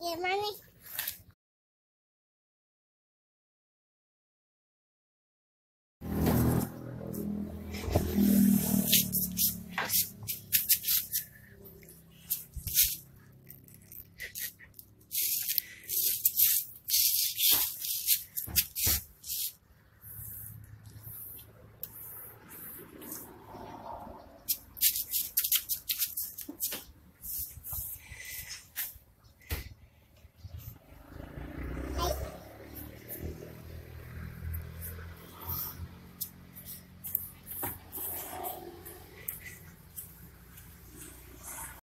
Yeah, mommy.